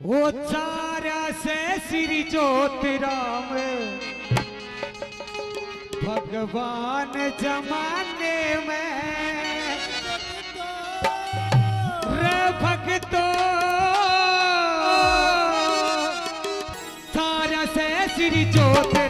वो चारा से श्री ज्योत राम भगवान जमाने में रे भक्तो तारा से श्री ज्योत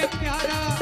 प्यारा।